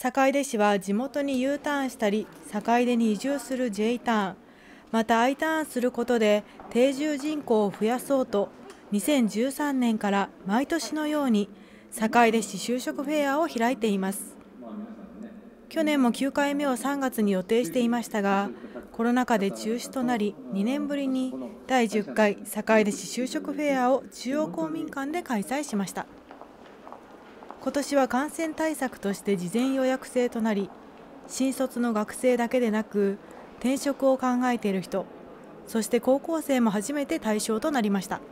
坂出市は地元に U ターンしたり坂出に移住する J ターン。また I ターンすることで定住人口を増やそうと2013年から毎年のように坂出市就職フェアを開いています。去年も9回目を3月に予定していましたがコロナ禍で中止となり2年ぶりに第10回坂出市就職フェアを中央公民館で開催しました。今年は感染対策として事前予約制となり新卒の学生だけでなく転職を考えている人そして高校生も初めて対象となりました。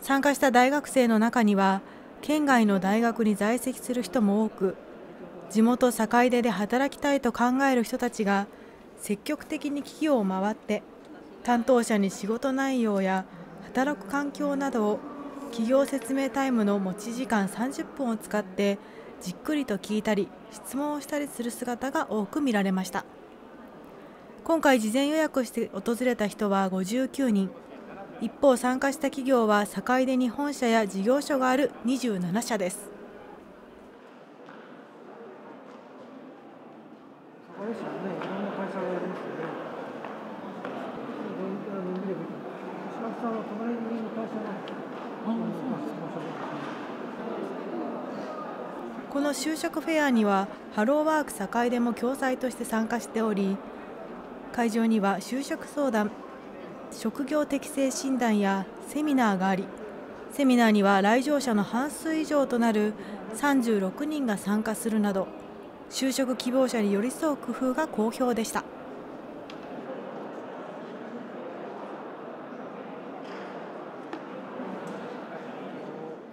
参加した大学生の中には県外の大学に在籍する人も多く地元坂出で働きたいと考える人たちが積極的に企業を回って担当者に仕事内容や働く環境などを企業説明タイムの持ち時間30分を使ってじっくりと聞いたり質問をしたりする姿が多く見られました。今回事前予約して訪れた人は59人。一方参加した企業は坂出に本社や事業所がある27社です。この就職フェアにはハローワーク坂出も共催として参加しており会場には就職相談職業適性診断やセミナーがありセミナーには来場者の半数以上となる36人が参加するなど就職希望者に寄り添う工夫が好評でした。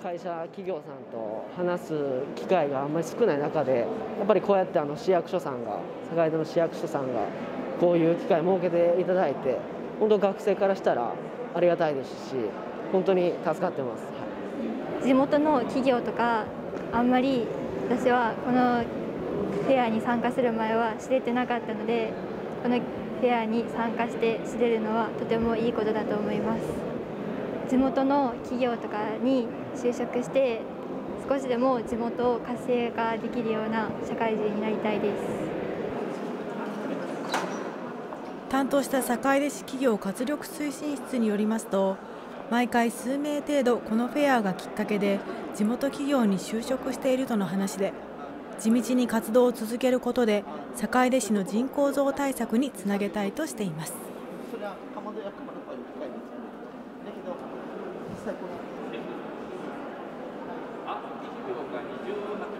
会社企業さんと話す機会があんまり少ない中でやっぱりこうやってあの市役所さんが坂出の市役所さんがこういう機会設けていただいて本当学生からしたらありがたいですし本当に助かってます、はい、地元の企業とかあんまり私はこのフェアに参加する前は知れてなかったのでこのフェアに参加して知れるのはとてもいいことだと思います。地元の企業とかに就職して少しでも地元を活性化できるような社会人になりたいです。担当した坂出市企業活力推進室によりますと毎回数名程度このフェアがきっかけで地元企業に就職しているとの話で地道に活動を続けることで坂出市の人口増対策につなげたいとしています。20秒な20秒。